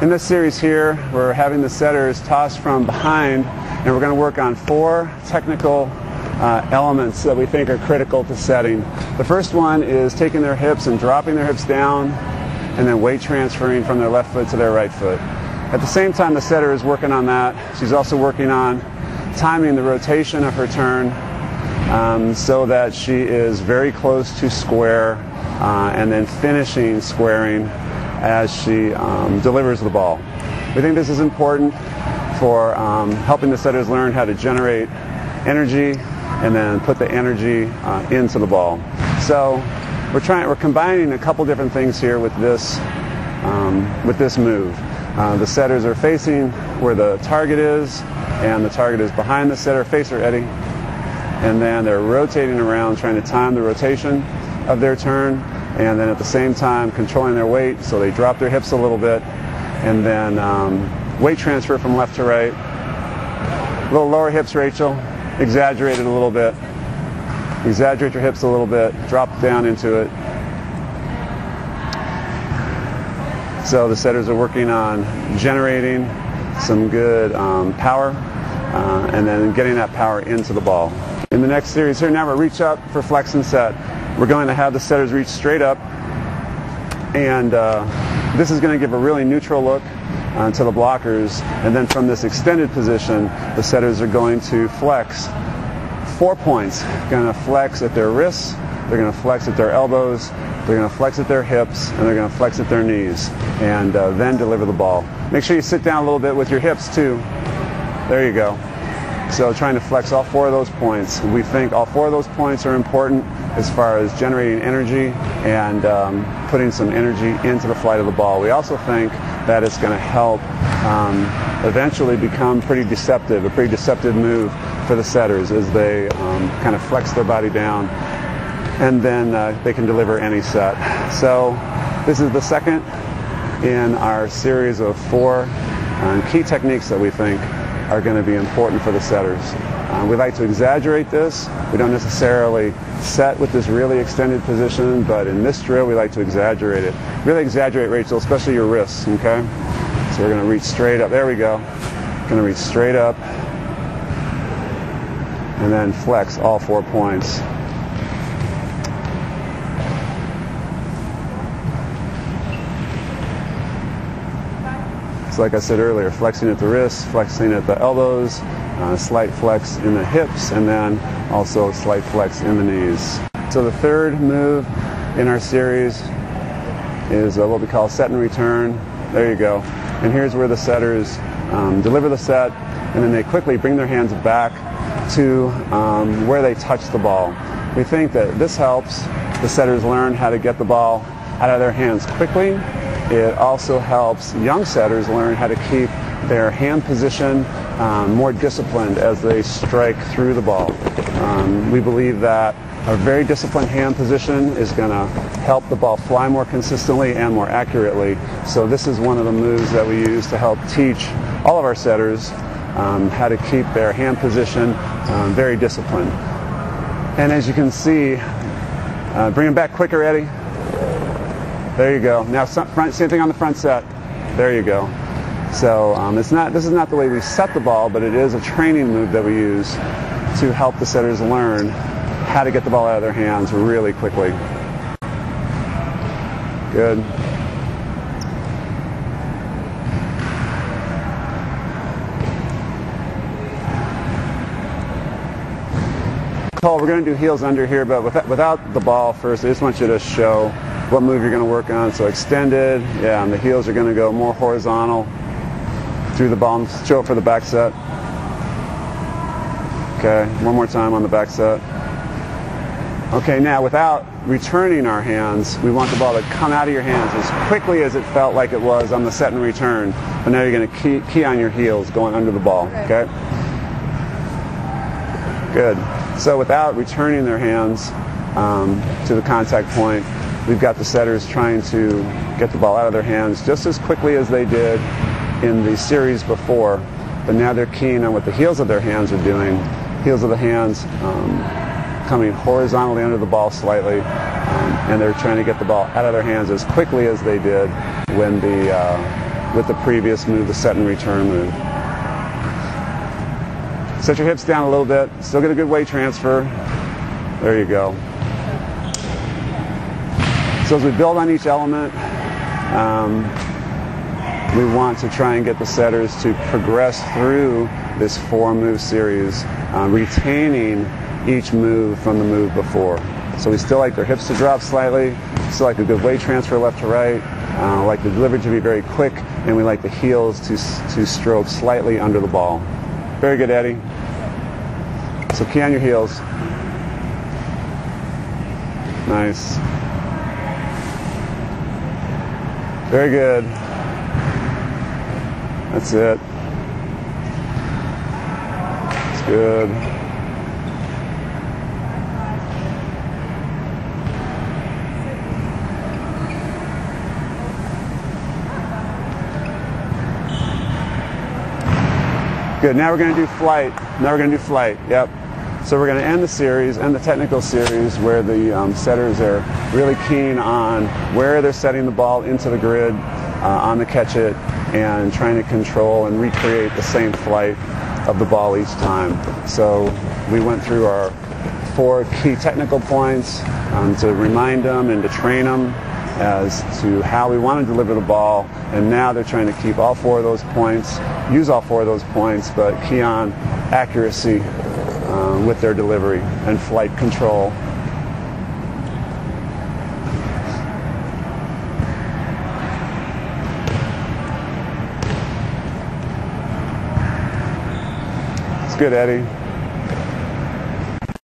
In this series here, we're having the setters toss from behind, and we're going to work on four technical uh, elements that we think are critical to setting. The first one is taking their hips and dropping their hips down, and then weight transferring from their left foot to their right foot. At the same time, the setter is working on that. She's also working on timing the rotation of her turn um, so that she is very close to square uh, and then finishing squaring as she um, delivers the ball. We think this is important for um, helping the setters learn how to generate energy and then put the energy uh, into the ball. So we're trying, we're combining a couple different things here with this, um, with this move. Uh, the setters are facing where the target is, and the target is behind the setter. Face her, Eddie. And then they're rotating around, trying to time the rotation of their turn and then at the same time controlling their weight so they drop their hips a little bit and then um, weight transfer from left to right. A little lower hips, Rachel. Exaggerate it a little bit. Exaggerate your hips a little bit. Drop down into it. So the setters are working on generating some good um, power uh, and then getting that power into the ball. In the next series here, now we'll reach up for flex and set. We're going to have the setters reach straight up and uh, this is going to give a really neutral look uh, to the blockers and then from this extended position the setters are going to flex four points. Going to flex at their wrists, they're going to flex at their elbows, they're going to flex at their hips, and they're going to flex at their knees and uh, then deliver the ball. Make sure you sit down a little bit with your hips too. There you go. So trying to flex all four of those points. We think all four of those points are important as far as generating energy and um, putting some energy into the flight of the ball. We also think that it's going to help um, eventually become pretty deceptive, a pretty deceptive move for the setters as they um, kind of flex their body down and then uh, they can deliver any set. So this is the second in our series of four um, key techniques that we think are going to be important for the setters. Uh, we like to exaggerate this. We don't necessarily set with this really extended position, but in this drill we like to exaggerate it. Really exaggerate, Rachel, especially your wrists, okay? So we're going to reach straight up. There we go. Going to reach straight up and then flex all four points. Like I said earlier, flexing at the wrists, flexing at the elbows, uh, slight flex in the hips, and then also slight flex in the knees. So the third move in our series is uh, what we call set and return. There you go. And here's where the setters um, deliver the set, and then they quickly bring their hands back to um, where they touch the ball. We think that this helps the setters learn how to get the ball out of their hands quickly it also helps young setters learn how to keep their hand position um, more disciplined as they strike through the ball. Um, we believe that a very disciplined hand position is going to help the ball fly more consistently and more accurately. So this is one of the moves that we use to help teach all of our setters um, how to keep their hand position um, very disciplined. And as you can see, uh, bring them back quicker, Eddie. There you go. Now front, same thing on the front set. There you go. So um, it's not, this is not the way we set the ball, but it is a training move that we use to help the setters learn how to get the ball out of their hands really quickly. Good. Cole, we're going to do heels under here, but without, without the ball first, I just want you to show what move you're going to work on. So extended, yeah, and the heels are going to go more horizontal through the ball. Show it for the back set. Okay, one more time on the back set. Okay, now without returning our hands, we want the ball to come out of your hands as quickly as it felt like it was on the set and return. But now you're going to key, key on your heels going under the ball, okay? Good. So without returning their hands um, to the contact point, We've got the setters trying to get the ball out of their hands just as quickly as they did in the series before, but now they're keen on what the heels of their hands are doing. Heels of the hands um, coming horizontally under the ball slightly, um, and they're trying to get the ball out of their hands as quickly as they did when the uh, with the previous move, the set and return move. Set your hips down a little bit. Still get a good weight transfer. There you go. So as we build on each element, um, we want to try and get the setters to progress through this four move series, uh, retaining each move from the move before. So we still like their hips to drop slightly, still like a good weight transfer left to right, uh, like the delivery to be very quick, and we like the heels to, to stroke slightly under the ball. Very good, Eddie. So key on your heels. Nice. Very good. That's it. It's good. Good. Now we're going to do flight. Now we're going to do flight. Yep. So we're going to end the series, end the technical series, where the um, setters are really keen on where they're setting the ball into the grid, uh, on the catch it, and trying to control and recreate the same flight of the ball each time. So we went through our four key technical points um, to remind them and to train them as to how we want to deliver the ball. And now they're trying to keep all four of those points, use all four of those points, but key on accuracy with their delivery and flight control. It's good, Eddie.